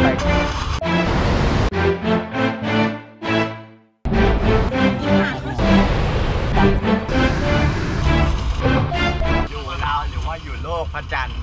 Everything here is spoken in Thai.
ไป อยู่เราวหรือว่าอยู่โลกพระจันทร์